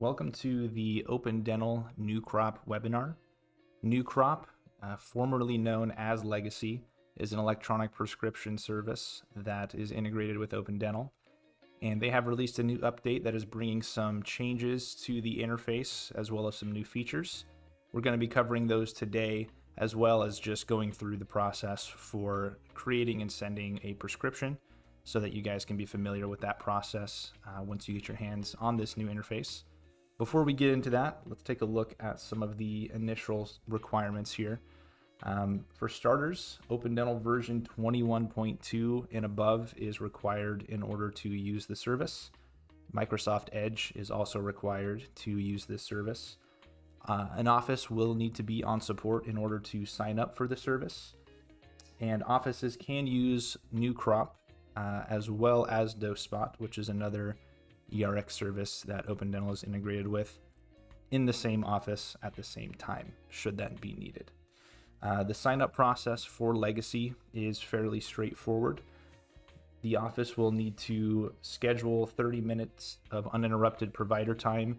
Welcome to the Open Dental NewCrop webinar. NewCrop, uh, formerly known as Legacy, is an electronic prescription service that is integrated with Open Dental. And they have released a new update that is bringing some changes to the interface as well as some new features. We're going to be covering those today, as well as just going through the process for creating and sending a prescription so that you guys can be familiar with that process uh, once you get your hands on this new interface. Before we get into that, let's take a look at some of the initial requirements here. Um, for starters, Open Dental version 21.2 and above is required in order to use the service. Microsoft Edge is also required to use this service. Uh, an office will need to be on support in order to sign up for the service. And offices can use NewCrop uh, as well as DoseSpot, which is another ERX service that Open Dental is integrated with in the same office at the same time, should that be needed. Uh, the sign up process for Legacy is fairly straightforward. The office will need to schedule 30 minutes of uninterrupted provider time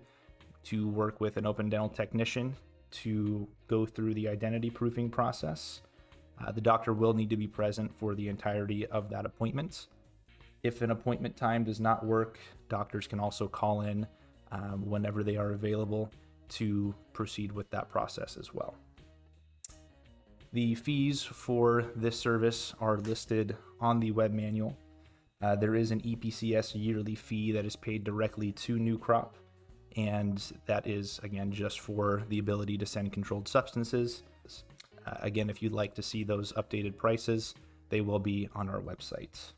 to work with an open dental technician to go through the identity proofing process. Uh, the doctor will need to be present for the entirety of that appointment. If an appointment time does not work, doctors can also call in um, whenever they are available to proceed with that process as well. The fees for this service are listed on the web manual. Uh, there is an EPCS yearly fee that is paid directly to NewCrop, and that is, again, just for the ability to send controlled substances. Uh, again, if you'd like to see those updated prices, they will be on our website.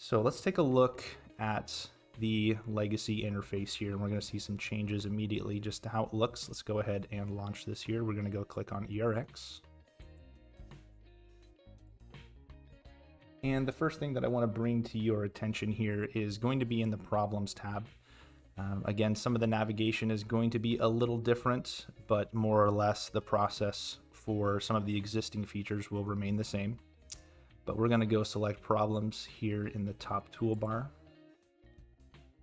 So let's take a look at the legacy interface here and we're going to see some changes immediately just to how it looks. Let's go ahead and launch this here. We're going to go click on ERX. And the first thing that I want to bring to your attention here is going to be in the problems tab. Um, again, some of the navigation is going to be a little different, but more or less the process for some of the existing features will remain the same but we're going to go select problems here in the top toolbar.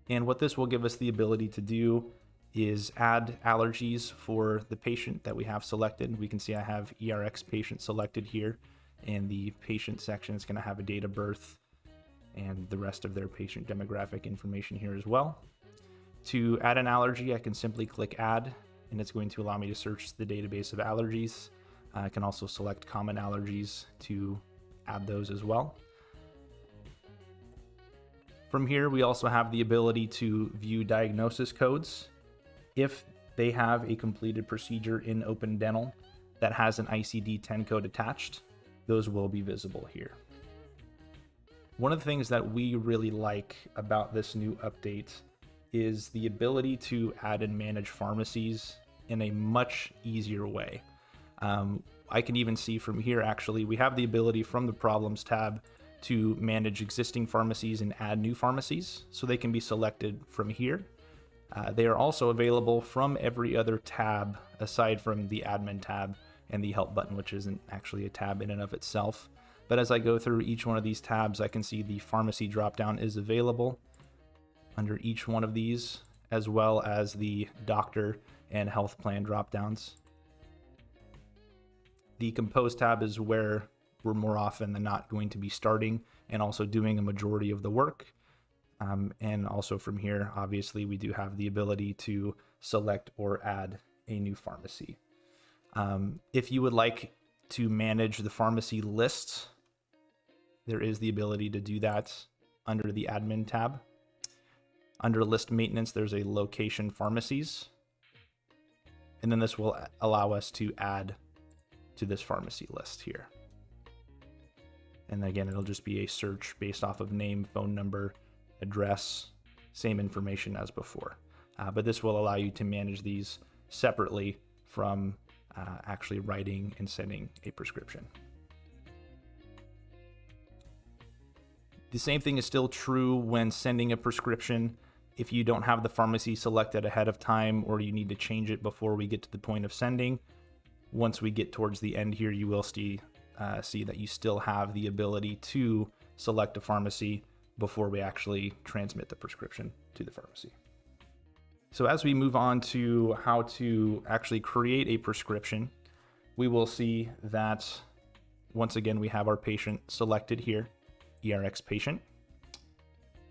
And what this will give us the ability to do is add allergies for the patient that we have selected. We can see I have ERX patient selected here and the patient section is going to have a date of birth and the rest of their patient demographic information here as well. To add an allergy, I can simply click add and it's going to allow me to search the database of allergies. I can also select common allergies to add those as well. From here, we also have the ability to view diagnosis codes. If they have a completed procedure in Open Dental that has an ICD-10 code attached, those will be visible here. One of the things that we really like about this new update is the ability to add and manage pharmacies in a much easier way. Um, I can even see from here actually, we have the ability from the problems tab to manage existing pharmacies and add new pharmacies, so they can be selected from here. Uh, they are also available from every other tab aside from the admin tab and the help button, which isn't actually a tab in and of itself. But as I go through each one of these tabs, I can see the pharmacy dropdown is available under each one of these, as well as the doctor and health plan dropdowns. The compose tab is where we're more often than not going to be starting and also doing a majority of the work. Um, and also from here, obviously, we do have the ability to select or add a new pharmacy. Um, if you would like to manage the pharmacy list, there is the ability to do that under the admin tab. Under list maintenance, there's a location pharmacies. And then this will allow us to add to this pharmacy list here. And again, it'll just be a search based off of name, phone number, address, same information as before. Uh, but this will allow you to manage these separately from uh, actually writing and sending a prescription. The same thing is still true when sending a prescription. If you don't have the pharmacy selected ahead of time or you need to change it before we get to the point of sending, once we get towards the end here, you will see, uh, see that you still have the ability to select a pharmacy before we actually transmit the prescription to the pharmacy. So as we move on to how to actually create a prescription, we will see that once again, we have our patient selected here, ERX patient.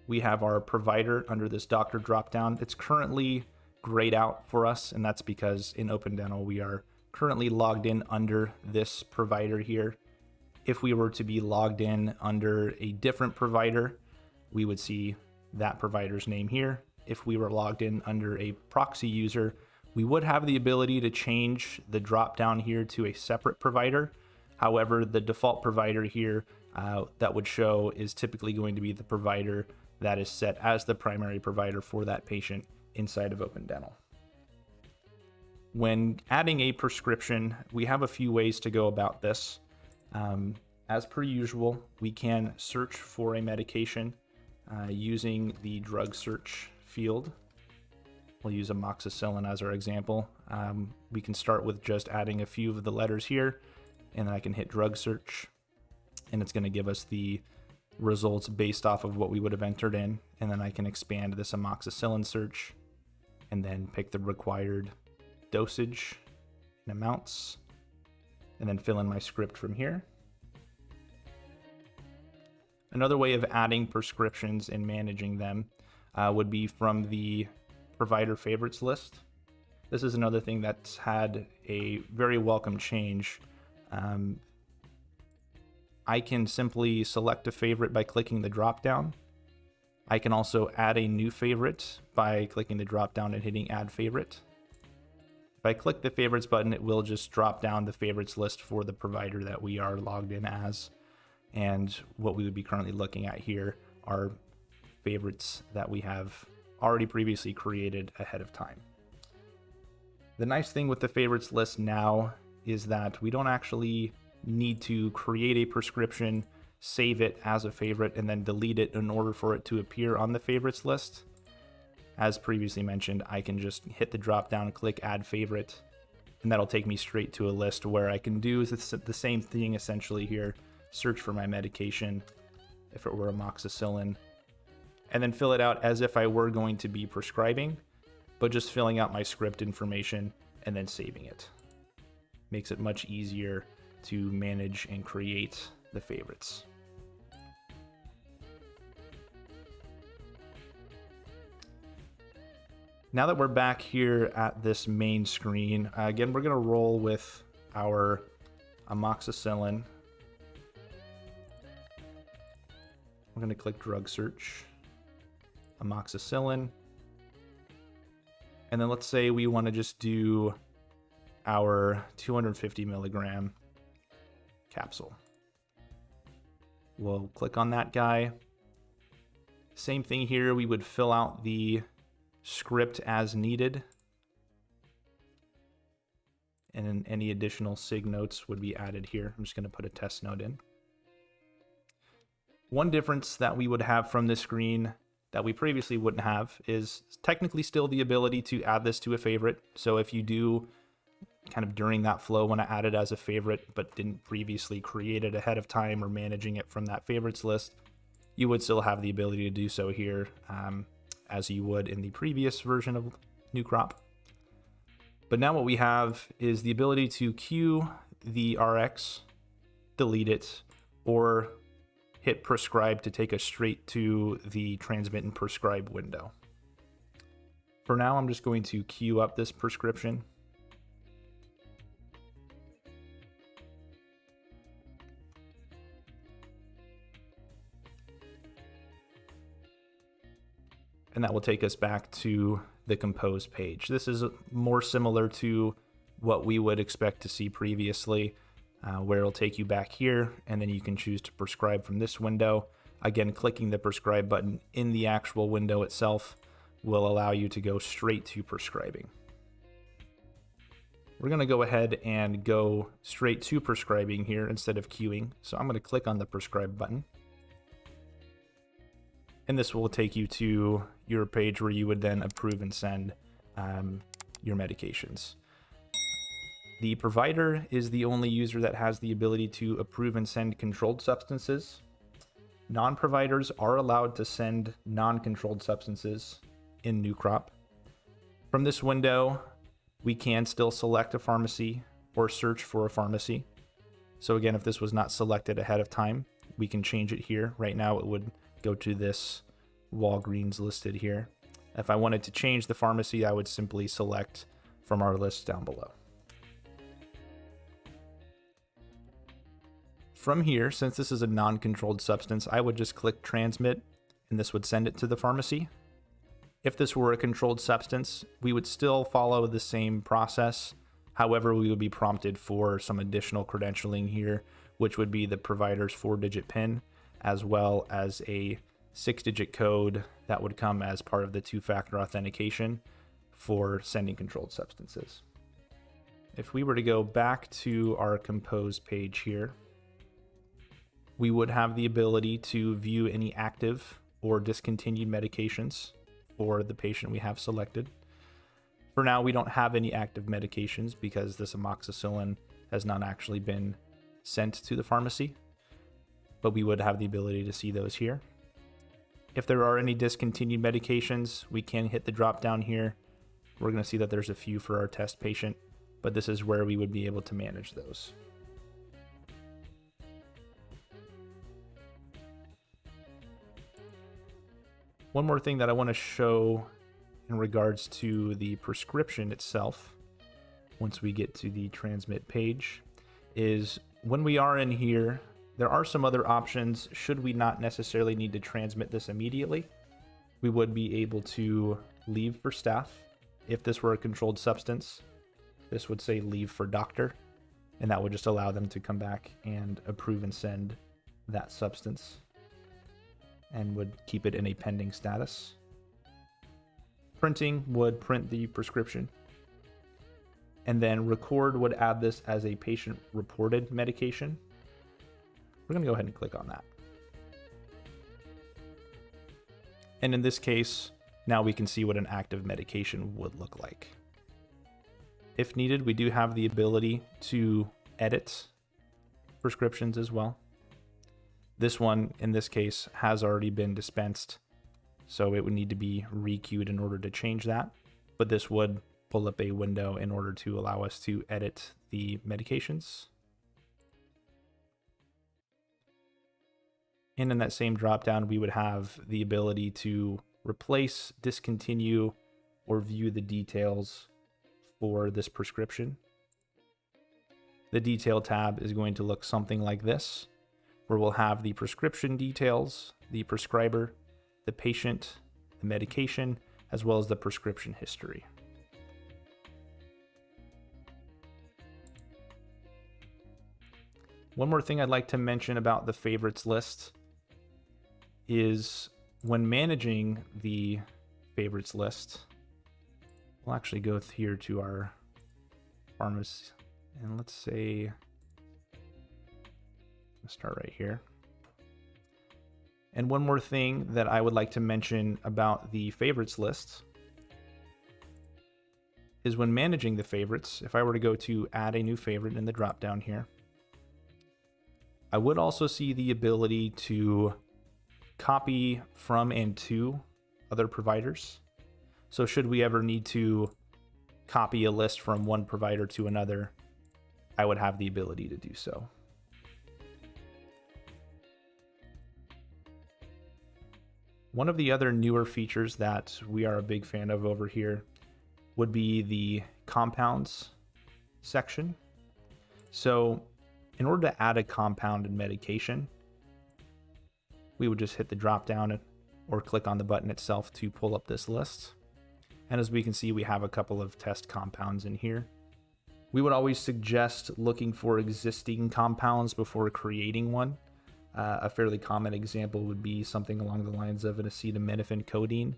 We have our provider under this doctor dropdown. It's currently grayed out for us, and that's because in Open Dental, we are currently logged in under this provider here. If we were to be logged in under a different provider, we would see that provider's name here. If we were logged in under a proxy user, we would have the ability to change the drop down here to a separate provider. However, the default provider here uh, that would show is typically going to be the provider that is set as the primary provider for that patient inside of Open Dental. When adding a prescription, we have a few ways to go about this. Um, as per usual, we can search for a medication uh, using the drug search field. We'll use amoxicillin as our example. Um, we can start with just adding a few of the letters here, and then I can hit drug search, and it's going to give us the results based off of what we would have entered in. And then I can expand this amoxicillin search and then pick the required dosage and amounts, and then fill in my script from here. Another way of adding prescriptions and managing them uh, would be from the provider favorites list. This is another thing that's had a very welcome change. Um, I can simply select a favorite by clicking the drop down. I can also add a new favorite by clicking the drop down and hitting add favorite. If I click the favorites button, it will just drop down the favorites list for the provider that we are logged in as. And what we would be currently looking at here are favorites that we have already previously created ahead of time. The nice thing with the favorites list now is that we don't actually need to create a prescription, save it as a favorite, and then delete it in order for it to appear on the favorites list. As previously mentioned, I can just hit the drop down, click add favorite, and that'll take me straight to a list where I can do the same thing essentially here, search for my medication, if it were amoxicillin, and then fill it out as if I were going to be prescribing, but just filling out my script information and then saving it. Makes it much easier to manage and create the favorites. Now that we're back here at this main screen, uh, again, we're going to roll with our amoxicillin. We're going to click drug search, amoxicillin. And then let's say we want to just do our 250 milligram capsule. We'll click on that guy. Same thing here, we would fill out the script as needed. And any additional sig notes would be added here. I'm just going to put a test note in. One difference that we would have from this screen that we previously wouldn't have is technically still the ability to add this to a favorite. So if you do kind of during that flow when I it as a favorite, but didn't previously create it ahead of time or managing it from that favorites list, you would still have the ability to do so here um, as you would in the previous version of NewCrop. But now what we have is the ability to queue the RX, delete it, or hit prescribe to take us straight to the transmit and prescribe window. For now, I'm just going to queue up this prescription and that will take us back to the compose page. This is more similar to what we would expect to see previously, uh, where it'll take you back here, and then you can choose to prescribe from this window. Again, clicking the prescribe button in the actual window itself will allow you to go straight to prescribing. We're going to go ahead and go straight to prescribing here instead of queuing. So I'm going to click on the prescribe button and this will take you to your page where you would then approve and send um, your medications. The provider is the only user that has the ability to approve and send controlled substances. Non-providers are allowed to send non-controlled substances in NewCrop. From this window, we can still select a pharmacy or search for a pharmacy. So again, if this was not selected ahead of time, we can change it here. Right now it would go to this Walgreens listed here. If I wanted to change the pharmacy, I would simply select from our list down below. From here, since this is a non-controlled substance, I would just click transmit and this would send it to the pharmacy. If this were a controlled substance, we would still follow the same process. However, we would be prompted for some additional credentialing here, which would be the provider's four digit PIN, as well as a six digit code that would come as part of the two factor authentication for sending controlled substances. If we were to go back to our compose page here, we would have the ability to view any active or discontinued medications for the patient we have selected. For now, we don't have any active medications because this amoxicillin has not actually been sent to the pharmacy, but we would have the ability to see those here. If there are any discontinued medications, we can hit the drop down here. We're going to see that there's a few for our test patient, but this is where we would be able to manage those. One more thing that I want to show in regards to the prescription itself, once we get to the transmit page, is when we are in here, there are some other options should we not necessarily need to transmit this immediately. We would be able to leave for staff. If this were a controlled substance, this would say leave for doctor, and that would just allow them to come back and approve and send that substance and would keep it in a pending status. Printing would print the prescription. And then record would add this as a patient reported medication. We're going to go ahead and click on that. And in this case, now we can see what an active medication would look like. If needed, we do have the ability to edit prescriptions as well. This one, in this case, has already been dispensed, so it would need to be requeued in order to change that. But this would pull up a window in order to allow us to edit the medications. And in that same dropdown, we would have the ability to replace, discontinue, or view the details for this prescription. The detail tab is going to look something like this where we'll have the prescription details, the prescriber, the patient, the medication, as well as the prescription history. One more thing I'd like to mention about the favorites list is when managing the favorites list, we'll actually go here to our pharmacy and let's say start right here. And one more thing that I would like to mention about the favorites list is when managing the favorites, if I were to go to add a new favorite in the drop down here, I would also see the ability to copy from and to other providers. So should we ever need to copy a list from one provider to another, I would have the ability to do so. One of the other newer features that we are a big fan of over here would be the compounds section. So in order to add a compound in medication, we would just hit the drop down or click on the button itself to pull up this list. And as we can see, we have a couple of test compounds in here. We would always suggest looking for existing compounds before creating one. Uh, a fairly common example would be something along the lines of an acetaminophen codeine.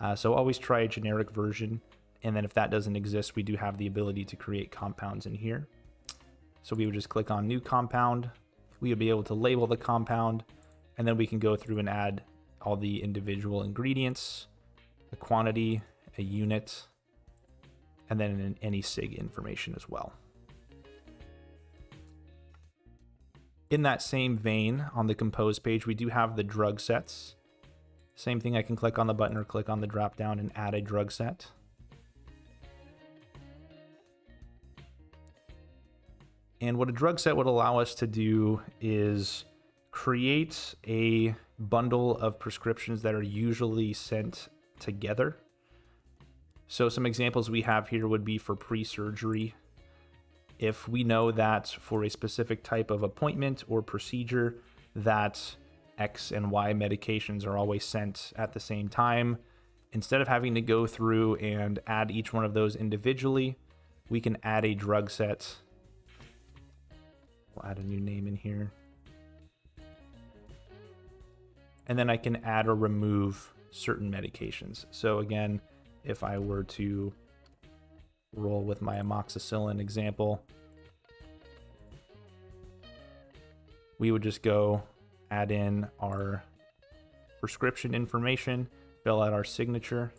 Uh, so always try a generic version. And then if that doesn't exist, we do have the ability to create compounds in here. So we would just click on new compound. We would be able to label the compound and then we can go through and add all the individual ingredients, a quantity, a unit, and then any SIG information as well. In that same vein, on the compose page, we do have the drug sets. Same thing, I can click on the button or click on the drop down and add a drug set. And what a drug set would allow us to do is create a bundle of prescriptions that are usually sent together. So some examples we have here would be for pre-surgery. If we know that for a specific type of appointment or procedure that X and Y medications are always sent at the same time, instead of having to go through and add each one of those individually, we can add a drug set. We'll add a new name in here and then I can add or remove certain medications. So again, if I were to roll with my amoxicillin example, we would just go add in our prescription information, fill out our signature,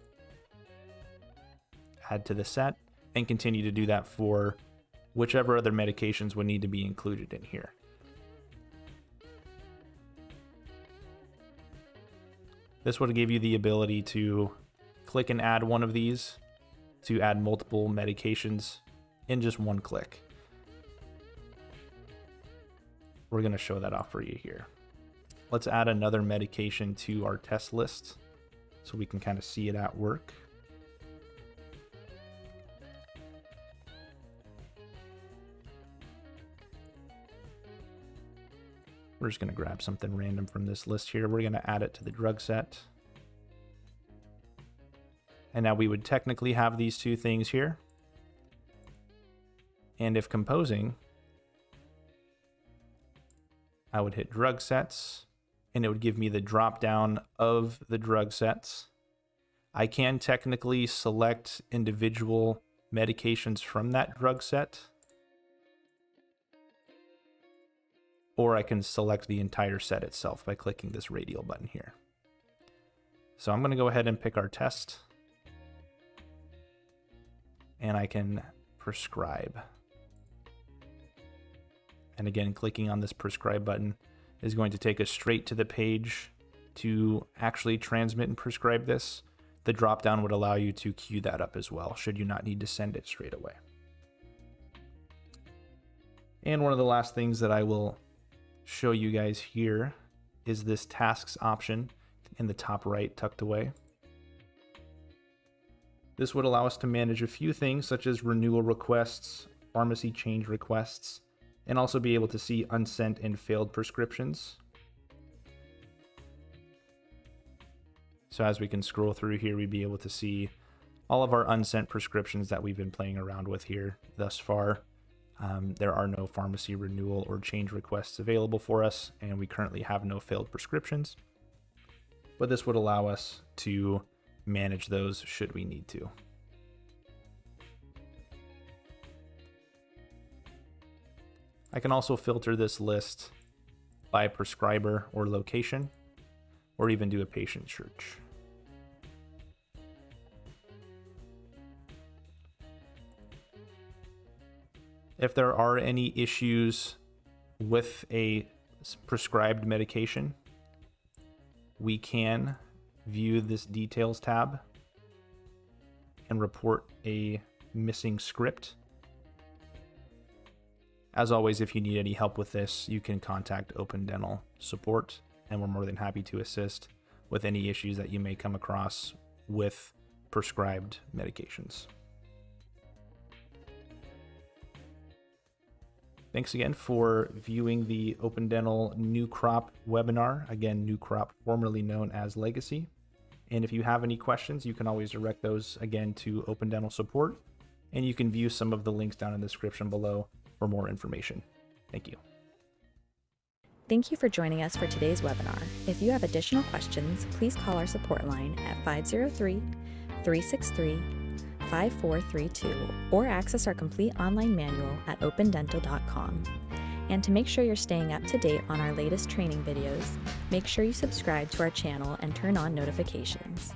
add to the set, and continue to do that for whichever other medications would need to be included in here. This would give you the ability to click and add one of these to add multiple medications in just one click. We're going to show that off for you here. Let's add another medication to our test list so we can kind of see it at work. We're just going to grab something random from this list here. We're going to add it to the drug set. And now we would technically have these two things here. And if composing, I would hit drug sets and it would give me the drop down of the drug sets. I can technically select individual medications from that drug set. Or I can select the entire set itself by clicking this radial button here. So I'm going to go ahead and pick our test and I can prescribe. And again, clicking on this prescribe button is going to take us straight to the page to actually transmit and prescribe this. The dropdown would allow you to queue that up as well, should you not need to send it straight away. And one of the last things that I will show you guys here is this tasks option in the top right tucked away. This would allow us to manage a few things such as renewal requests, pharmacy change requests, and also be able to see unsent and failed prescriptions. So as we can scroll through here, we'd be able to see all of our unsent prescriptions that we've been playing around with here thus far. Um, there are no pharmacy renewal or change requests available for us, and we currently have no failed prescriptions. But this would allow us to manage those should we need to. I can also filter this list by prescriber or location, or even do a patient search. If there are any issues with a prescribed medication, we can view this details tab and report a missing script. As always, if you need any help with this, you can contact Open Dental support, and we're more than happy to assist with any issues that you may come across with prescribed medications. Thanks again for viewing the Open Dental NewCrop webinar. Again, NewCrop, formerly known as Legacy. And if you have any questions, you can always direct those again to Open Dental Support. And you can view some of the links down in the description below for more information. Thank you. Thank you for joining us for today's webinar. If you have additional questions, please call our support line at 503 363 5432 or access our complete online manual at opendental.com. And to make sure you're staying up to date on our latest training videos, make sure you subscribe to our channel and turn on notifications.